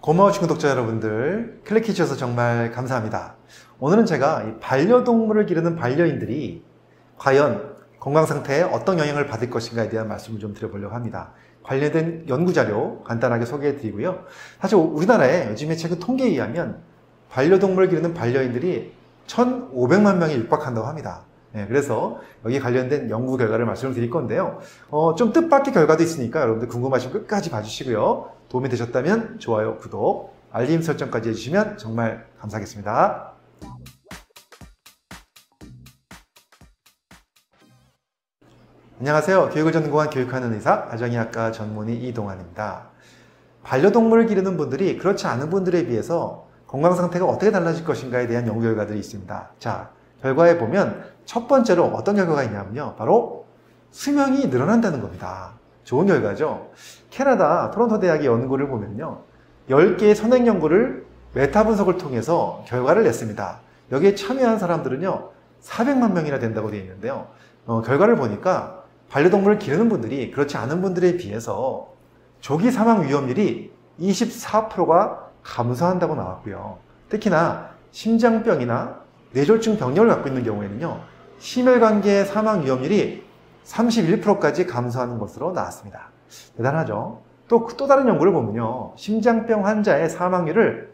고마우신 구독자 여러분들 클릭해 주셔서 정말 감사합니다. 오늘은 제가 반려동물을 기르는 반려인들이 과연 건강 상태에 어떤 영향을 받을 것인가에 대한 말씀을 좀 드려보려고 합니다. 관련된 연구 자료 간단하게 소개해 드리고요. 사실 우리나라에 요즘에 최근 통계에 의하면 반려동물을 기르는 반려인들이 1,500만 명이 육박한다고 합니다. 네, 그래서 여기 관련된 연구 결과를 말씀을 드릴 건데요. 어, 좀 뜻밖의 결과도 있으니까 여러분들 궁금하시면 끝까지 봐주시고요. 도움이 되셨다면 좋아요, 구독, 알림 설정까지 해주시면 정말 감사하겠습니다. 안녕하세요. 교육을 전공한 교육하는 의사, 가정의학과 전문의 이동환입니다. 반려동물을 기르는 분들이 그렇지 않은 분들에 비해서 건강 상태가 어떻게 달라질 것인가에 대한 연구 결과들이 있습니다. 자, 결과에 보면 첫 번째로 어떤 결과가 있냐면요. 바로 수명이 늘어난다는 겁니다. 좋은 결과죠. 캐나다 토론토 대학의 연구를 보면요. 10개의 선행 연구를 메타 분석을 통해서 결과를 냈습니다. 여기에 참여한 사람들은요. 400만 명이나 된다고 되어 있는데요. 어, 결과를 보니까 반려동물을 기르는 분들이 그렇지 않은 분들에 비해서 조기 사망 위험률이 24%가 감소한다고 나왔고요. 특히나 심장병이나 뇌졸중 병력을 갖고 있는 경우에는요. 심혈관계 사망 위험률이 31%까지 감소하는 것으로 나왔습니다. 대단하죠? 또, 또 다른 연구를 보면요. 심장병 환자의 사망률을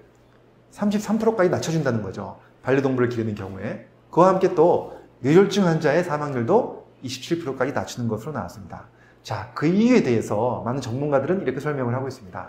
33%까지 낮춰준다는 거죠. 반려동물을 기르는 경우에. 그와 함께 또 뇌졸중 환자의 사망률도 27%까지 낮추는 것으로 나왔습니다. 자, 그 이유에 대해서 많은 전문가들은 이렇게 설명을 하고 있습니다.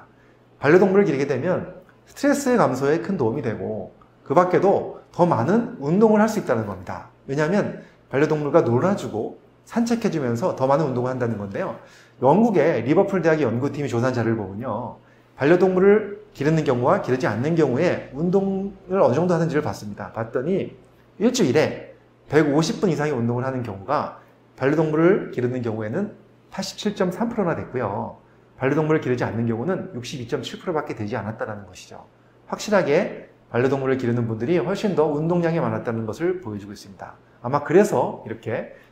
반려동물을 기르게 되면 스트레스 감소에 큰 도움이 되고 그 밖에도 더 많은 운동을 할 수 있다는 겁니다. 왜냐하면 반려동물과 놀아주고 산책해주면서 더 많은 운동을 한다는 건데요. 영국의 리버풀 대학의 연구팀이 조사한 자료를 보면요. 반려동물을 기르는 경우와 기르지 않는 경우에 운동을 어느 정도 하는지를 봤습니다. 봤더니 일주일에 150분 이상의 운동을 하는 경우가 반려동물을 기르는 경우에는 87.3%나 됐고요. 반려동물을 기르지 않는 경우는 62.7%밖에 되지 않았다는 것이죠. 확실하게 반려동물을 기르는 분들이 훨씬 더 운동량이 많았다는 것을 보여주고 있습니다. 아마 그래서 이렇게 어,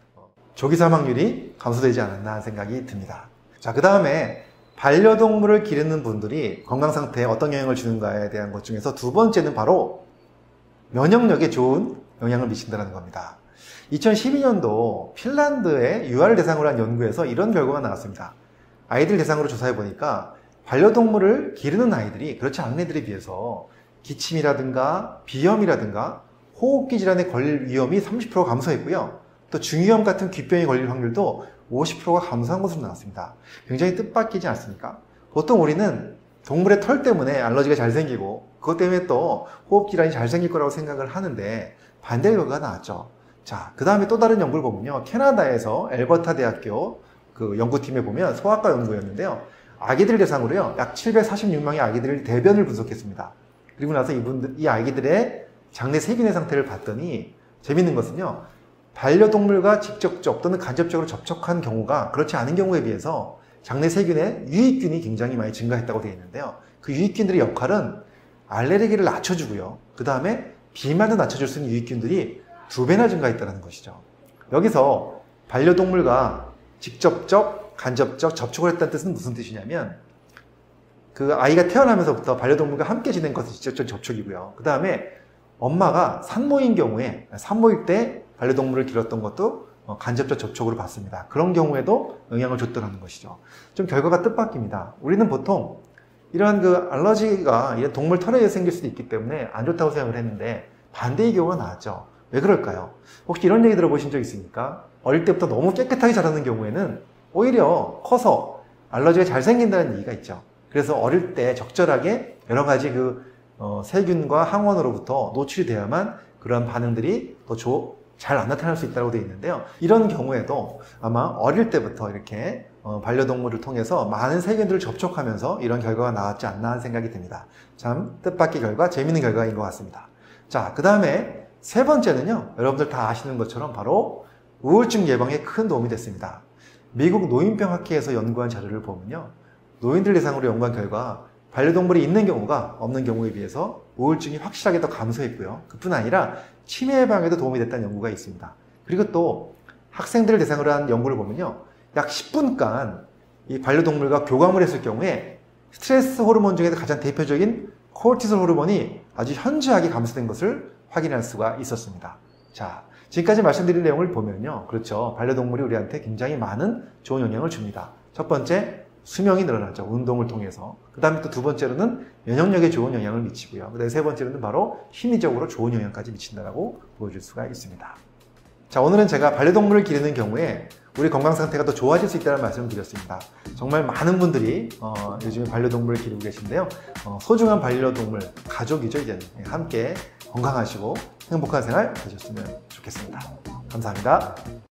조기 사망률이 감소되지 않았나 하는 생각이 듭니다. 자, 그 다음에 반려동물을 기르는 분들이 건강 상태에 어떤 영향을 주는가에 대한 것 중에서 두 번째는 바로 면역력에 좋은 영향을 미친다는 겁니다. 2012년도 핀란드의 유아를 대상으로 한 연구에서 이런 결과가 나왔습니다. 아이들 대상으로 조사해 보니까 반려동물을 기르는 아이들이 그렇지 않은 애들에 비해서 기침이라든가 비염이라든가 호흡기 질환에 걸릴 위험이 30% 감소했고요. 또 중이염 같은 귀병에 걸릴 확률도 50%가 감소한 것으로 나왔습니다. 굉장히 뜻밖이지 않습니까? 보통 우리는 동물의 털 때문에 알러지가 잘 생기고 그것 때문에 또 호흡 질환이 잘 생길 거라고 생각을 하는데 반대 결과가 나왔죠. 자, 그 다음에 또 다른 연구를 보면요. 캐나다에서 엘버타 대학교 그 연구팀에 보면 소아과 연구였는데요. 아기들 대상으로요. 약 746명의 아기들 대변을 분석했습니다. 그리고 나서 이분들, 이 아기들의 장내 세균의 상태를 봤더니 재밌는 것은요. 반려동물과 직접적 또는 간접적으로 접촉한 경우가 그렇지 않은 경우에 비해서 장내 세균의 유익균이 굉장히 많이 증가했다고 되어 있는데요. 그 유익균들의 역할은 알레르기를 낮춰주고요. 그 다음에 비만도 낮춰줄 수 있는 유익균들이 두 배나 증가했다는 것이죠. 여기서 반려동물과 직접적, 간접적 접촉을 했다는 뜻은 무슨 뜻이냐면 그 아이가 태어나면서부터 반려동물과 함께 지낸 것은 직접적 접촉이고요. 그 다음에 엄마가 산모인 경우에 산모일 때 반려동물을 기렀던 것도 어, 간접적 접촉으로 봤습니다. 그런 경우에도 영향을 줬다는 것이죠. 좀 결과가 뜻밖입니다. 우리는 보통 이러한 그 알러지가 이런 동물 털에 생길 수도 있기 때문에 안 좋다고 생각을 했는데 반대의 경우가 나왔죠. 왜 그럴까요? 혹시 이런 얘기 들어보신 적 있습니까? 어릴 때부터 너무 깨끗하게 자라는 경우에는 오히려 커서 알러지가 잘 생긴다는 얘기가 있죠. 그래서 어릴 때 적절하게 여러 가지 그 어, 세균과 항원으로부터 노출이 되어야만 그런 반응들이 더 잘 안 나타날 수 있다고 되어 있는데요. 이런 경우에도 아마 어릴 때부터 이렇게 어, 반려동물을 통해서 많은 세균들을 접촉하면서 이런 결과가 나왔지 않나 하는 생각이 듭니다. 참 뜻밖의 결과, 재밌는 결과인 것 같습니다. 자, 그 다음에 세 번째는요. 여러분들 다 아시는 것처럼 바로 우울증 예방에 큰 도움이 됐습니다. 미국 노인병 학회에서 연구한 자료를 보면요. 노인들 대상으로 연구한 결과 반려동물이 있는 경우가 없는 경우에 비해서 우울증이 확실하게 더 감소했고요. 그뿐 아니라 치매 예방에도 도움이 됐다는 연구가 있습니다. 그리고 또 학생들을 대상으로 한 연구를 보면요. 약 10분간 이 반려동물과 교감을 했을 경우에 스트레스 호르몬 중에서 가장 대표적인 코르티솔 호르몬이 아주 현저하게 감소된 것을 확인할 수가 있었습니다. 자, 지금까지 말씀드린 내용을 보면요. 그렇죠. 반려동물이 우리한테 굉장히 많은 좋은 영향을 줍니다. 첫 번째, 수명이 늘어나죠. 운동을 통해서. 그 다음에 또 두 번째로는 면역력에 좋은 영향을 미치고요. 그 다음에 세 번째로는 바로 심리적으로 좋은 영향까지 미친다라고 보여줄 수가 있습니다. 자, 오늘은 제가 반려동물을 기르는 경우에 우리 건강 상태가 더 좋아질 수 있다는 말씀을 드렸습니다. 정말 많은 분들이 어, 요즘에 반려동물을 기르고 계신데요. 어, 소중한 반려동물, 가족이죠, 이제는. 네, 함께 건강하시고 행복한 생활 되셨으면 좋겠습니다. 감사합니다.